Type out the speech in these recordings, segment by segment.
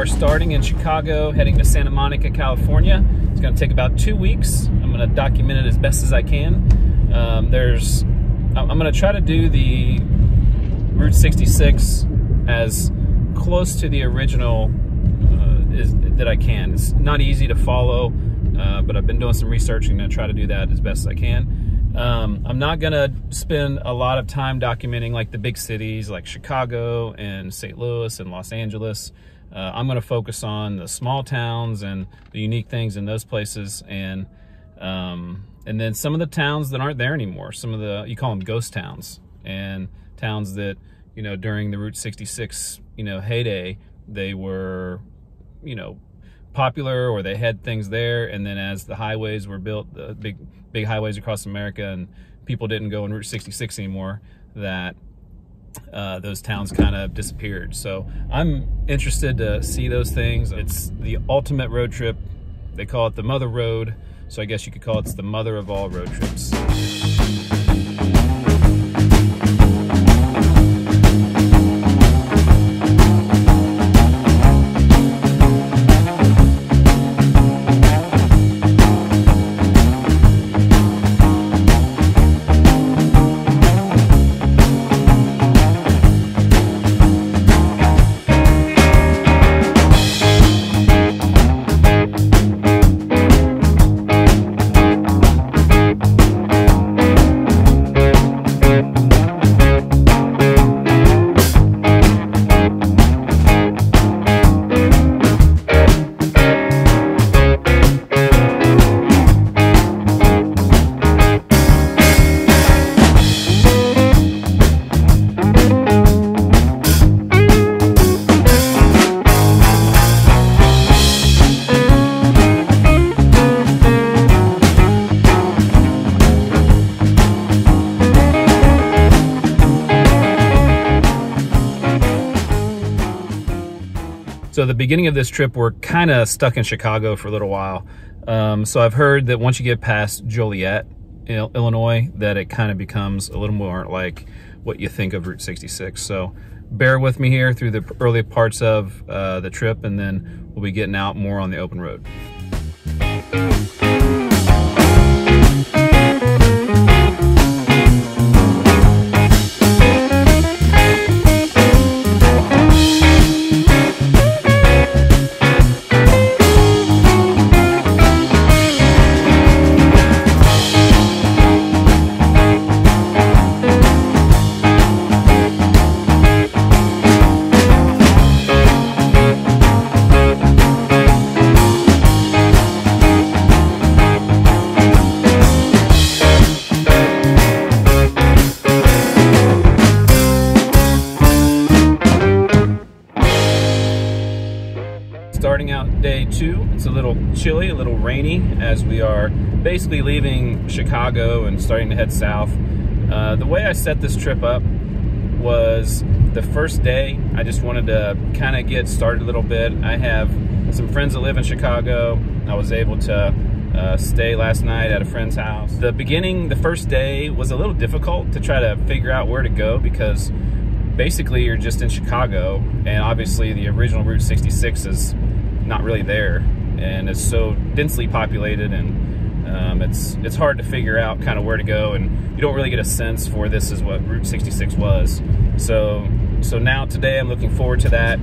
are starting in Chicago, heading to Santa Monica, California. It's going to take about two weeks. I'm going to document it as best as I can. Um, there's, I'm going to try to do the Route 66 as close to the original uh, is, that I can. It's not easy to follow, uh, but I've been doing some research and going to try to do that as best as I can. Um, I'm not going to spend a lot of time documenting like the big cities like Chicago and St. Louis and Los Angeles. Uh, I'm going to focus on the small towns and the unique things in those places and um, and then some of the towns that aren't there anymore. Some of the, you call them ghost towns and towns that you know, during the Route 66, you know, heyday, they were, you know, popular or they had things there. And then as the highways were built, the big, big highways across America and people didn't go on Route 66 anymore, that uh, those towns kind of disappeared. So I'm interested to see those things. It's the ultimate road trip. They call it the mother road. So I guess you could call it the mother of all road trips. So the beginning of this trip, we're kind of stuck in Chicago for a little while. Um, so I've heard that once you get past Joliet, Illinois, that it kind of becomes a little more like what you think of Route 66. So bear with me here through the early parts of uh, the trip, and then we'll be getting out more on the open road. Chilly, a little rainy as we are basically leaving Chicago and starting to head south. Uh, the way I set this trip up was the first day, I just wanted to kind of get started a little bit. I have some friends that live in Chicago. I was able to uh, stay last night at a friend's house. The beginning, the first day was a little difficult to try to figure out where to go because basically you're just in Chicago and obviously the original Route 66 is not really there, and it's so densely populated, and um, it's it's hard to figure out kind of where to go, and you don't really get a sense for this is what Route 66 was. So so now today I'm looking forward to that.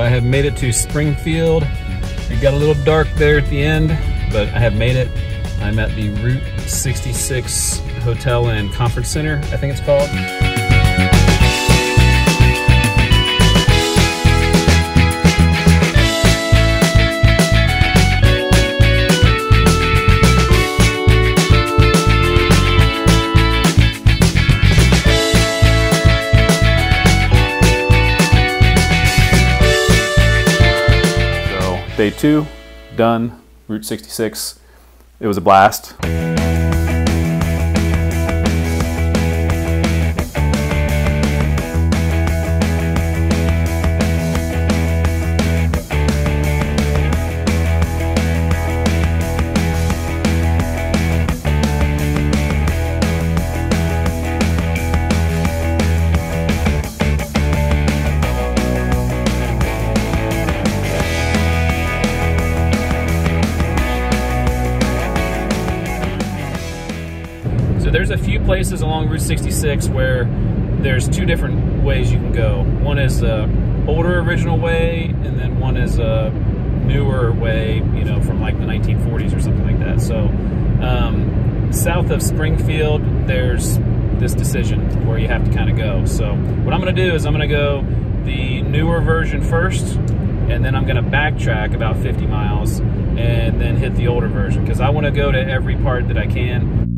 I have made it to Springfield. It got a little dark there at the end, but I have made it. I'm at the Route 66 Hotel and Conference Center, I think it's called. Day two, done, Route 66. It was a blast. There's a few places along Route 66 where there's two different ways you can go. One is a older original way, and then one is a newer way, you know, from like the 1940s or something like that. So um, south of Springfield, there's this decision where you have to kind of go. So what I'm going to do is I'm going to go the newer version first, and then I'm going to backtrack about 50 miles and then hit the older version because I want to go to every part that I can